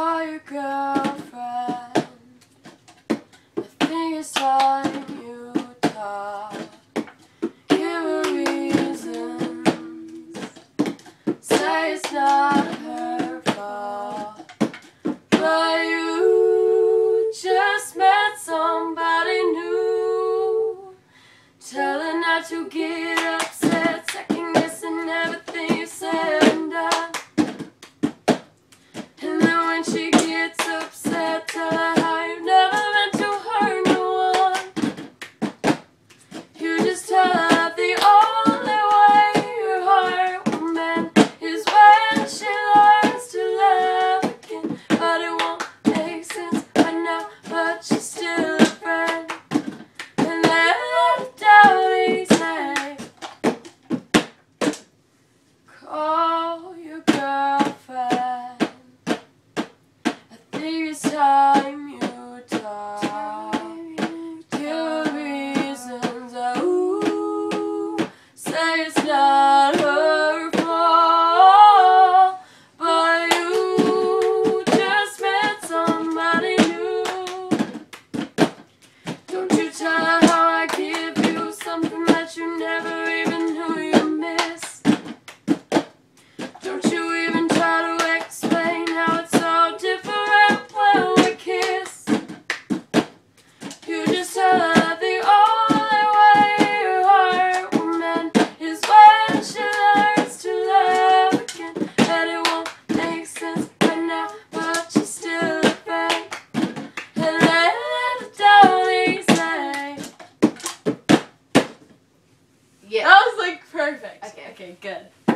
call your girlfriend. I think it's time you talk. Give her reasons. Say it's not her fault. But you just met somebody new. Tell her not to get up. Serious time you talk. Two reasons are ooh. Say it's not. Okay, okay good.